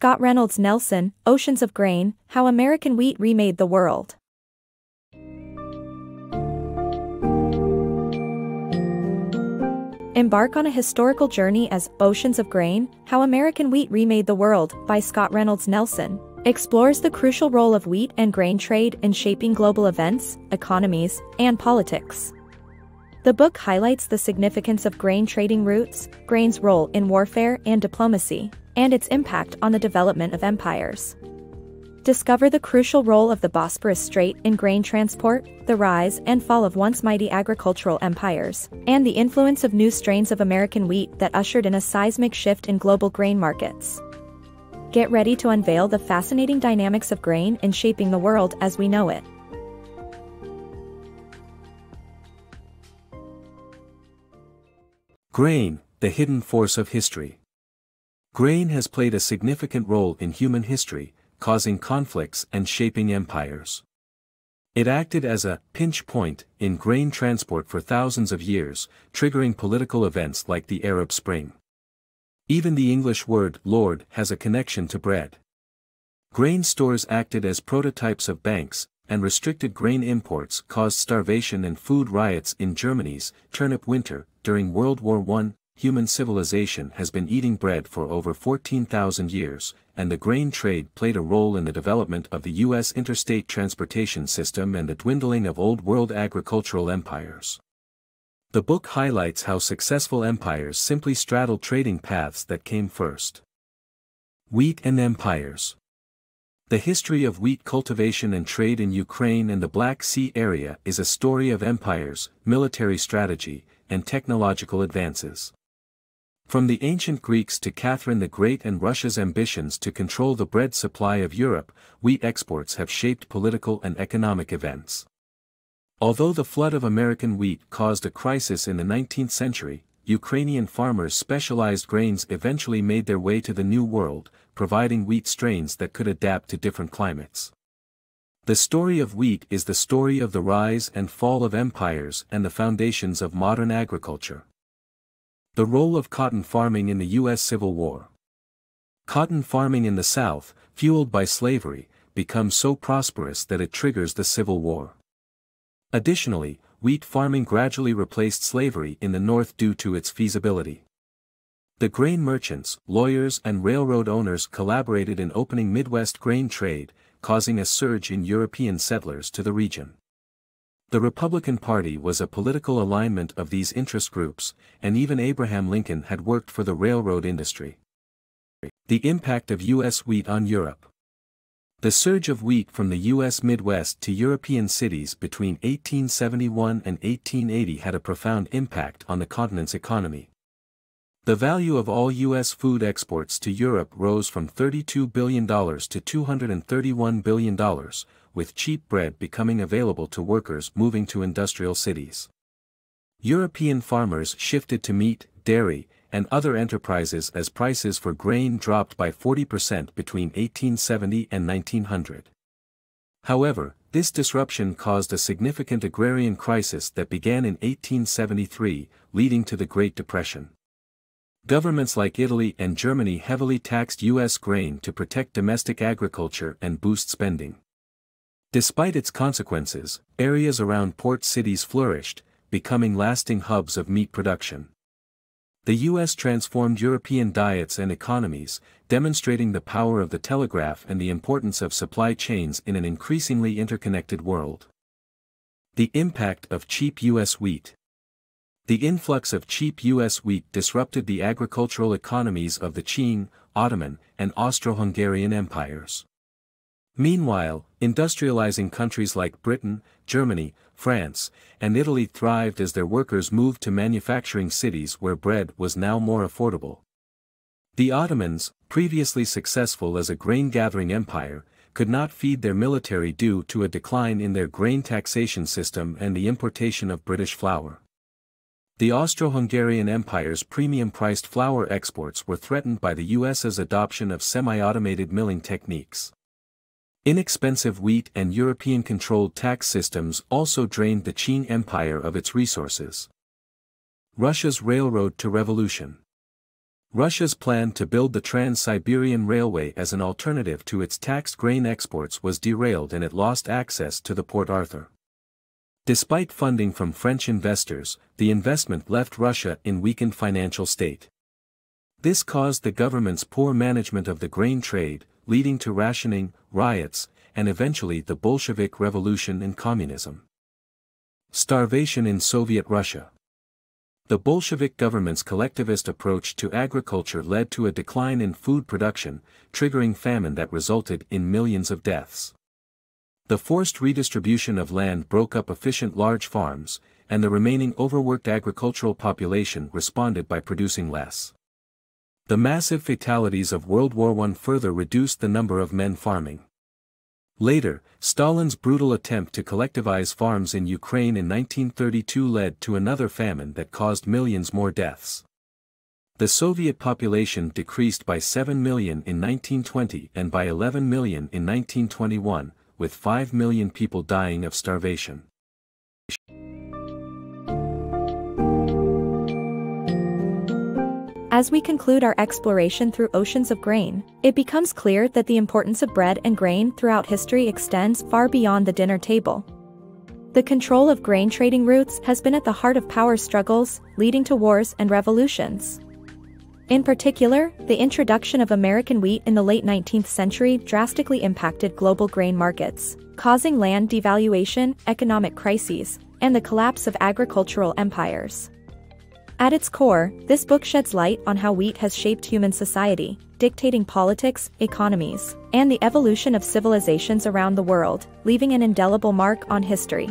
Scott Reynolds Nelson, Oceans of Grain How American Wheat Remade the World. Embark on a historical journey as Oceans of Grain How American Wheat Remade the World by Scott Reynolds Nelson. Explores the crucial role of wheat and grain trade in shaping global events, economies, and politics. The book highlights the significance of grain trading routes, grain's role in warfare and diplomacy, and its impact on the development of empires. Discover the crucial role of the Bosporus Strait in grain transport, the rise and fall of once mighty agricultural empires, and the influence of new strains of American wheat that ushered in a seismic shift in global grain markets. Get ready to unveil the fascinating dynamics of grain in shaping the world as we know it. Grain, the hidden force of history. Grain has played a significant role in human history, causing conflicts and shaping empires. It acted as a pinch point in grain transport for thousands of years, triggering political events like the Arab Spring. Even the English word lord has a connection to bread. Grain stores acted as prototypes of banks, and restricted grain imports caused starvation and food riots in Germany's turnip winter during World War I, human civilization has been eating bread for over 14,000 years, and the grain trade played a role in the development of the U.S. interstate transportation system and the dwindling of Old World agricultural empires. The book highlights how successful empires simply straddled trading paths that came first. Wheat and Empires The history of wheat cultivation and trade in Ukraine and the Black Sea area is a story of empires, military strategy, and technological advances. From the ancient Greeks to Catherine the Great and Russia's ambitions to control the bread supply of Europe, wheat exports have shaped political and economic events. Although the flood of American wheat caused a crisis in the 19th century, Ukrainian farmers' specialized grains eventually made their way to the New World, providing wheat strains that could adapt to different climates. The story of wheat is the story of the rise and fall of empires and the foundations of modern agriculture. The role of cotton farming in the U.S. Civil War. Cotton farming in the South, fueled by slavery, becomes so prosperous that it triggers the Civil War. Additionally, wheat farming gradually replaced slavery in the North due to its feasibility. The grain merchants, lawyers and railroad owners collaborated in opening Midwest grain trade, causing a surge in European settlers to the region. The Republican Party was a political alignment of these interest groups, and even Abraham Lincoln had worked for the railroad industry. The impact of U.S. wheat on Europe. The surge of wheat from the U.S. Midwest to European cities between 1871 and 1880 had a profound impact on the continent's economy. The value of all U.S. food exports to Europe rose from $32 billion to $231 billion, with cheap bread becoming available to workers moving to industrial cities. European farmers shifted to meat, dairy, and other enterprises as prices for grain dropped by 40% between 1870 and 1900. However, this disruption caused a significant agrarian crisis that began in 1873, leading to the Great Depression. Governments like Italy and Germany heavily taxed U.S. grain to protect domestic agriculture and boost spending. Despite its consequences, areas around port cities flourished, becoming lasting hubs of meat production. The U.S. transformed European diets and economies, demonstrating the power of the telegraph and the importance of supply chains in an increasingly interconnected world. The impact of cheap U.S. wheat. The influx of cheap U.S. wheat disrupted the agricultural economies of the Qing, Ottoman, and Austro-Hungarian empires. Meanwhile, industrializing countries like Britain, Germany, France, and Italy thrived as their workers moved to manufacturing cities where bread was now more affordable. The Ottomans, previously successful as a grain-gathering empire, could not feed their military due to a decline in their grain taxation system and the importation of British flour. The Austro-Hungarian Empire's premium-priced flour exports were threatened by the US's adoption of semi-automated milling techniques. Inexpensive wheat and European-controlled tax systems also drained the Qing Empire of its resources. Russia's Railroad to Revolution Russia's plan to build the Trans-Siberian Railway as an alternative to its taxed grain exports was derailed and it lost access to the Port Arthur. Despite funding from French investors, the investment left Russia in weakened financial state. This caused the government's poor management of the grain trade, leading to rationing, riots, and eventually the Bolshevik Revolution and communism. Starvation in Soviet Russia The Bolshevik government's collectivist approach to agriculture led to a decline in food production, triggering famine that resulted in millions of deaths. The forced redistribution of land broke up efficient large farms, and the remaining overworked agricultural population responded by producing less. The massive fatalities of World War I further reduced the number of men farming. Later, Stalin's brutal attempt to collectivize farms in Ukraine in 1932 led to another famine that caused millions more deaths. The Soviet population decreased by 7 million in 1920 and by 11 million in 1921, with 5 million people dying of starvation. As we conclude our exploration through oceans of grain, it becomes clear that the importance of bread and grain throughout history extends far beyond the dinner table. The control of grain trading routes has been at the heart of power struggles, leading to wars and revolutions. In particular, the introduction of American wheat in the late 19th century drastically impacted global grain markets, causing land devaluation, economic crises, and the collapse of agricultural empires. At its core, this book sheds light on how wheat has shaped human society, dictating politics, economies, and the evolution of civilizations around the world, leaving an indelible mark on history.